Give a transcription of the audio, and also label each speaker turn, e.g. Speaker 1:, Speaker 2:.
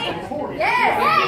Speaker 1: Yes. yes.